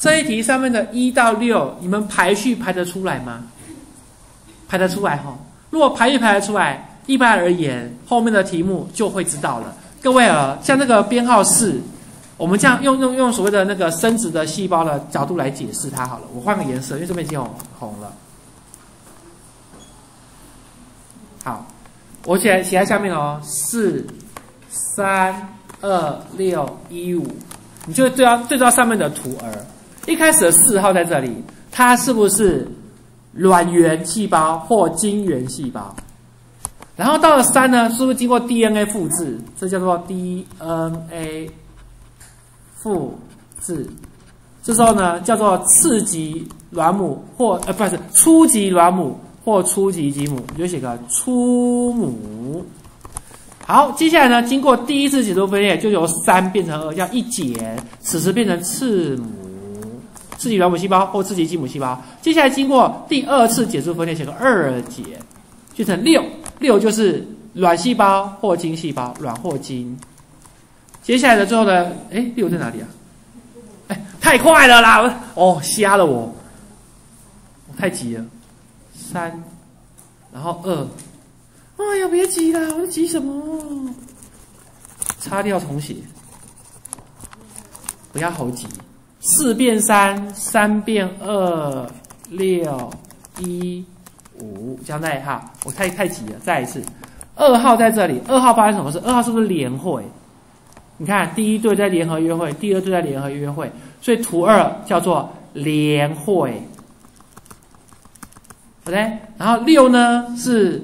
这一题上面的一到六，你们排序排得出来吗？排得出来哈。如果排序排得出来，一般而言，后面的题目就会知道了。各位啊，像这个编号四，我们这样用用用所谓的那个生殖的细胞的角度来解释它好了。我换个颜色，因为这边已经有红了。好，我写写在下面哦，四、三、二、六、一、五，你就对照对照上面的图儿。一开始的四号在这里，它是不是卵圆细胞或精原细胞？然后到了三呢，是不是经过 DNA 复制？这叫做 DNA 复制。这时候呢，叫做次级卵母或呃不是初级卵母或初级基母，就写个初母。好，接下来呢，经过第一次解除分裂，就由三变成二，叫一减，此时变成次母，刺激卵母细胞或次级基母细胞。接下来经过第二次解除分裂，写个二减，变成六。六就是卵细胞或精细胞，卵或精。接下来的最后的，哎，六在哪里啊？哎，太快了啦！哦，瞎了我，我太急了。三，然后二，哎呀，别急啦，我急什么？擦掉重写，不要猴急。四变三，三变二，六一。五将在哈，我太太急了，再一次，二号在这里，二号发生什么事？二号是不是联会？你看，第一对在联合约会，第二对在联合约会，所以图二叫做联会，OK。然后六呢是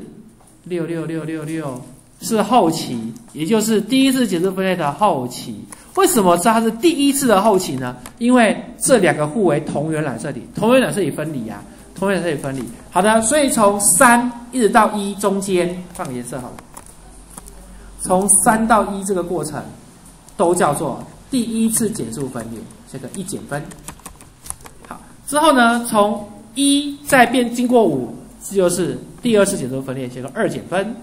六六六六六是后期，也就是第一次解释分裂的后期。为什么说它是第一次的后期呢？因为这两个互为同源染色体，同源染色体分离啊。同源染色体分离，好的，所以从三一直到一中间换个颜色好了。从三到一这个过程都叫做第一次减数分裂，这个一减分。好，之后呢，从一再变经过五，这就是第二次减数分裂，写个二减分。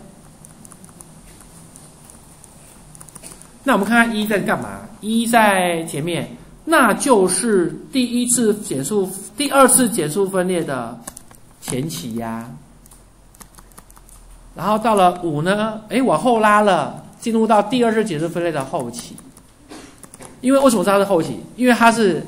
那我们看看一在干嘛？一在前面。那就是第一次减数、第二次减数分裂的前期呀。然后到了五呢，哎，往后拉了，进入到第二次减数分裂的后期。因为为什么它是后期？因为它是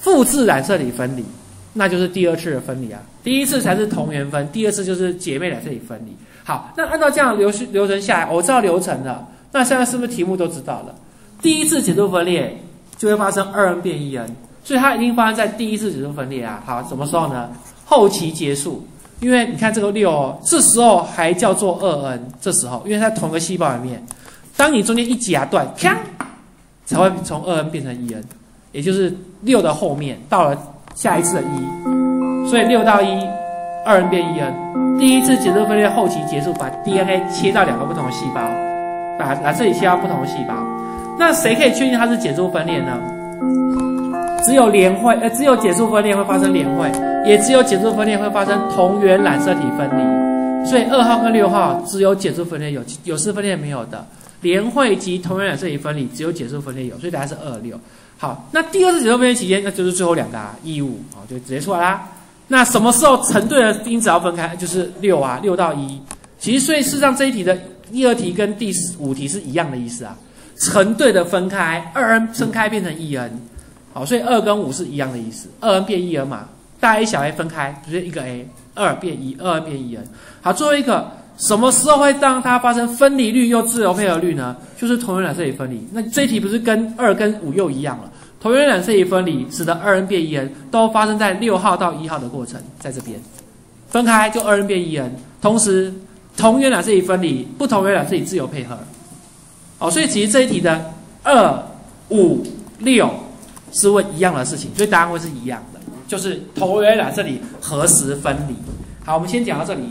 复制染色体分离，那就是第二次的分离啊。第一次才是同源分，第二次就是姐妹染色体分离。好，那按照这样流流程下来，我知道流程了。那现在是不是题目都知道了？第一次减数分裂。就会发生二 n 变一 n，所以它一定发生在第一次指数分裂啊。好，什么时候呢？后期结束，因为你看这个六，这时候还叫做二 n，这时候因为在同个细胞里面，当你中间一夹断，锵，才会从二 n 变成一 n，也就是六的后面到了下一次的一，所以六到一，二 n 变一 n，第一次指数分裂后期结束，把 DNA 切到两个不同的细胞，把把这里切到不同的细胞。那谁可以确定它是减数分裂呢？只有联会，呃，只有减数分裂会发生联会，也只有减数分裂会发生同源染色体分离。所以二号跟六号只有减数分裂有，有丝分裂没有的。联会及同源染色体分离只有减数分裂有，所以答案是二六。好，那第二次减数分裂期间，那就是最后两个啊，一五啊，就直接出来啦。那什么时候成对的因子要分开？就是六啊，六到一。其实，所以事实上这一题的第二题跟第五题是一样的意思啊。成对的分开，二 n 分开变成一 n，好，所以二跟五是一样的意思，二 n 变一 n 嘛，大 A 小 a 分开，直接一个 a，二变一，二 n 变一 n，好，最后一个什么时候会让它发生分离率又自由配合率呢？就是同源染色体分离。那这一题不是跟二跟五又一样了？同源染色体分离使得二 n 变一 n 都发生在六号到一号的过程，在这边分开就二 n 变一 n，同时同源染色体分离，不同源染色体自由配合。哦，所以其实这一题的二、五、六是问一样的事情，所以答案会是一样的，就是同源染这里何时分离？好，我们先讲到这里。